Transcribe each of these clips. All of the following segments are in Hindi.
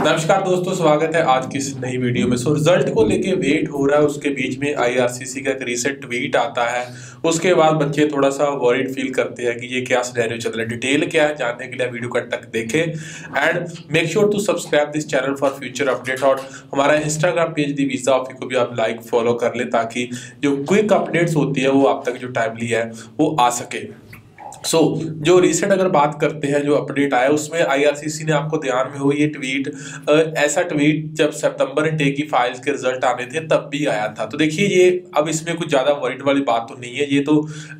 नमस्कार दोस्तों, स्वागत है आज की इस नई वीडियो में। सो रिज़ल्ट को लेके वेट हो रहा है, उसके बीच में आईआरसीसी का एक रीसेंट ट्वीट आता है। उसके बाद बच्चे थोड़ा सा वॉरिड फील करते हैं कि ये क्या सिनेरियो चल रहा है डिटेल क्या है, जानने के लिए वीडियो का तक देखें। And make sure to subscribe this channel for future update और हमारा Instagram page the visa office को भी आप लाइक फॉलो कर ले, ताकि जो क्विक अपडेट्स होती है, वो आप तक जो टाइमली है, वो आ सके। सो so, जो रिसेंट अगर बात करते हैं जो अपडेट आया उसमें आईआरसीसी ने आपको ध्यान में हो ये ट्वीट ऐसा ट्वीट जब सितंबर टेक की फाइल्स के रिज़ल्ट आने थे तब भी आया था। तो देखिए ये अब इसमें कुछ ज़्यादा वर्ड वाली बात तो नहीं है ये तो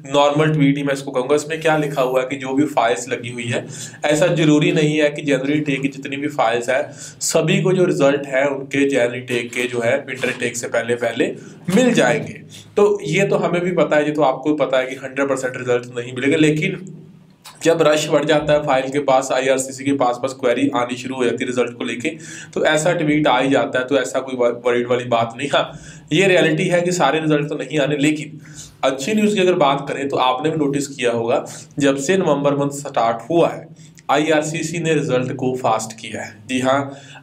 नॉर्मल ट्वीट ही मैं इसको कहूँगा। इसमें क्या लिखा हुआ है कि जो भी फाइल्स लगी हुई है ऐसा ज़रूरी नहीं है कि जनवरी टेक की जितनी भी फाइल्स है सभी को जो रिज़ल्ट है उनके जनवरी टेक के जो है विंटर टेक से पहले पहले मिल जाएँगे। तो ये तो हमें भी पता है ये तो आपको पता है कि हंड्रेड रिज़ल्ट नहीं मिलेगा लेकिन जब रश बढ़ जाता है फ़ाइल के पास आईआरसीसी के पास, बस क्वेरी आनी शुरू हो जाती है रिज़ल्ट को लेके तो ऐसा ट्वीट आ ही जाता है तो ऐसा कोई वरीड वाली बात नहीं। हाँ ये रियलिटी है कि सारे रिज़ल्ट तो नहीं आने, लेकिन अच्छी न्यूज़ की अगर बात करें तो आपने भी नोटिस किया होगा, जब से नवंबर मंथ स्टार्ट हुआ है आईआरसीसी ने रिज़ल्ट को फास्ट किया है। जी हाँ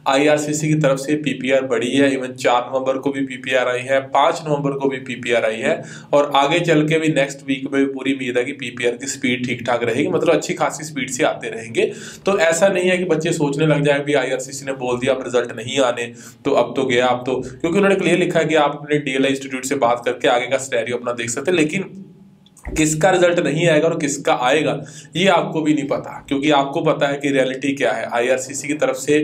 आईआरसीसी की तरफ़ से पीपीआर बढ़ी है इवन चार नवंबर को भी पीपीआर आई है, पाँच नवंबर को भी पीपीआर आई है और आगे चल के भी नेक्स्ट वीक में भी पूरी उम्मीद है कि पीपीआर की स्पीड ठीक ठाक रहेगी मतलब अच्छी खासी स्पीड से आते रहेंगे। तो ऐसा नहीं है कि बच्चे सोचने लग जाए भी आईआरसीसी ने बोल दिया, अब रिज़ल्ट नहीं आने तो अब तो गया, अब तो क्योंकि उन्होंने क्लियर लिखा है कि आप अपने डीएलआई इंस्टीट्यूट से बात करके आगे का स्टैरियो अपना देख सकते लेकिन किसका रिज़ल्ट नहीं आएगा और किसका आएगा, ये आपको भी नहीं पता, क्योंकि आपको पता है कि रियलिटी क्या है। आईआरसीसी की तरफ़ से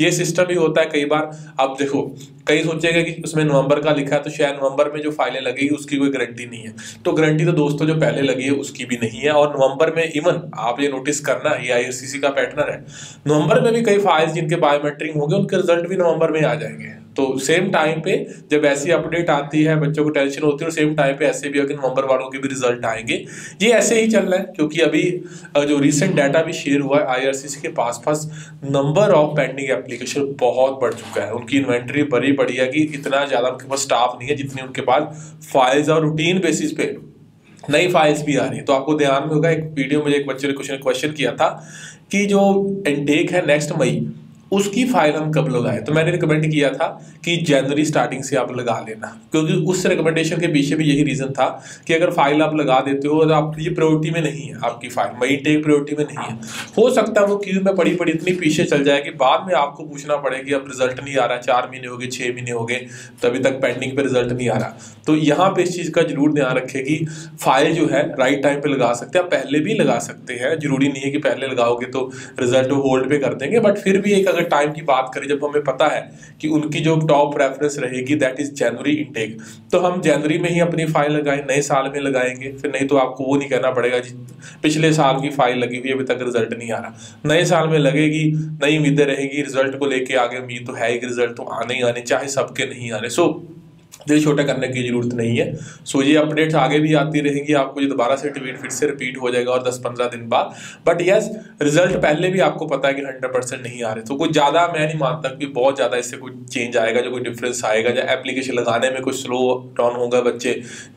ये सिस्टम ही होता है कई बार। आप देखो, कई सोचेगा कि उसमें नवंबर का लिखा है तो शायद नवंबर में जो फाइलें लगेगी उसकी कोई गारंटी नहीं है। तो गारंटी तो दोस्तों, जो पहले लगी है, उसकी भी नहीं है। और नवंबर में इवन, आप ये नोटिस करना, ये आईआरसीसी का पैटर्न है। नवंबर में भी कई फाइल्स जिनके बायोमेट्रिक होंगे, उनके रिज़ल्ट भी नवंबर में आ जाएँगे। तो सेम टाइम पे जब ऐसी अपडेट आती है, बच्चों को टेंशन होती है, और सेम टाइम पे ऐसे भी अगर नवंबर वालों के भी रिज़ल्ट आएँगे। ये ऐसे ही चल रहा है, क्योंकि अभी जो रिसेंट डाटा भी शेयर हुआ है आईआरसीसी के पास पास नंबर ऑफ़ पेंडिंग एप्लीकेशन बहुत बढ़ चुका है। उनकी इन्वेंट्री बड़ी बढ़ी है कि इतना ज़्यादा उनके पास स्टाफ नहीं है, जितनी उनके पास फाइल्स और रूटीन बेसिस पे नई फाइल्स भी आ रही है। तो आपको ध्यान में होगा, एक वीडियो में एक बच्चे ने क्वेश्चन क्वेश्चन किया था कि जो इनटेक है नेक्स्ट मई उसकी फ़ाइल हम कब लगाए? तो मैंने रिकमेंड किया था कि जनवरी स्टार्टिंग से आप लगा लेना, क्योंकि उस रिकमेंडेशन के पीछे भी यही रीजन था कि अगर फ़ाइल आप लगा देते हो तो आप, ये प्रायोरिटी में नहीं है आपकी फ़ाइल मई टेक प्रायोरिटी में नहीं है। हो सकता है वो क्यों में पड़ी पड़ी इतनी पीछे चल जाए कि बाद में आपको पूछना पड़े कि अब रिज़ल्ट नहीं आ रहा, चार महीने हो गए, छह महीने हो गए तो अभी तक पेंडिंग पे रिज़ल्ट नहीं आ रहा। तो यहाँ पे इस चीज़ का ज़रूर ध्यान रखें कि फ़ाइल जो है राइट टाइम पे लगा सकते हैं पहले भी लगा सकते हैं, ज़रूरी नहीं है कि पहले लगाओगे तो रिज़ल्ट होल्ड पे कर देंगे बट फिर भी एक टाइम की बात करें, जब हमें पता है कि उनकी जो टॉप रेफरेंस रहेगी दैट इज़ जनवरी इनटेक तो हम जनवरी में ही अपनी फ़ाइल लगाएँ, नए साल में लगाएँगे। फिर नहीं तो आपको वो नहीं कहना पड़ेगा जी, पिछले साल की फ़ाइल लगी हुई अभी तक रिज़ल्ट नहीं आ रहा। नए साल में लगेगी, नई उम्मीदें रहेगी रिज़ल्ट को लेके आगे उम्मीद तो है ही रिज़ल्ट तो आने ही आने, चाहे सबके नहीं आने। सो दिल छोटा करने की ज़रूरत नहीं है। सो ये अपडेट्स आगे भी आती रहेंगी। आपको ये दोबारा से ट्वीट फिर से रिपीट हो जाएगा और 10-15 दिन बाद। बट यस रिज़ल्ट पहले भी आपको पता है कि 100 परसेंट नहीं आ रहे। तो कुछ ज़्यादा मैं नहीं मानता कि बहुत ज़्यादा इससे कुछ चेंज आएगा जो कोई डिफरेंस आएगा या एप्लीकेशन लगाने में कुछ स्लो डाउन होगा बच्चे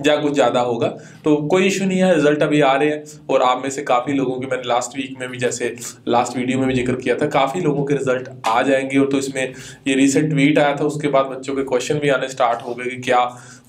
या कुछ ज़्यादा होगा। तो कोई इशू नहीं है रिज़ल्ट अभी आ रहे हैं और आप में से काफ़ी लोगों के मैंने लास्ट वीक में भी जैसे लास्ट वीडियो में भी ज़िक्र किया था, काफ़ी लोगों के रिज़ल्ट आ जाएँगे। और तो इसमें ये रिसेंट ट्वीट आया था, उसके बाद बच्चों के क्वेश्चन भी आने स्टार्ट हो गए क्या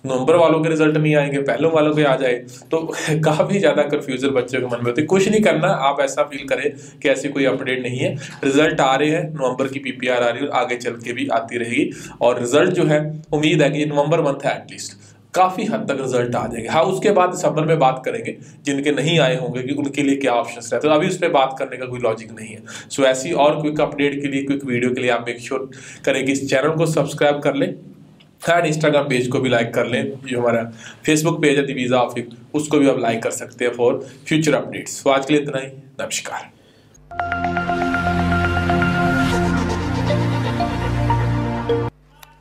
नवंबर वालों के रिज़ल्ट नहीं आएँगे, पहले वालों के आ जाए तो काफ़ी ज़्यादा कंफ्यूजन बच्चों के मन में होती है। कुछ नहीं करना, आप ऐसा फील करें कि ऐसी कोई अपडेट नहीं है। रिज़ल्ट आ रहे हैं, नवंबर की पीपीआर आ रही है और आगे चल के भी आती रहेगी। और रिज़ल्ट जो है, उम्मीद है कि नवंबर मंथ है एटलीस्ट काफ़ी हद तक रिज़ल्ट आ जाएँगे। हाँ उसके बाद दिसंबर में बात करेंगे, जिनके नहीं आए होंगे कि उनके लिए क्या ऑप्शन रहते तो अभी उस पर बात करने का कोई लॉजिक नहीं है। सो ऐसी और क्विक अपडेट के लिए क्विक वीडियो के लिए आप मेक श्योर करें कि इस चैनल को सब्सक्राइब कर लें। एंड इंस्टाग्राम पेज को भी लाइक कर लें जो हमारा फेसबुक पेज है दिवीजा ऑफिक उसको भी आप लाइक कर सकते हैं फॉर फ्यूचर अपडेट्स तो आज के लिए इतना ही, नमस्कार।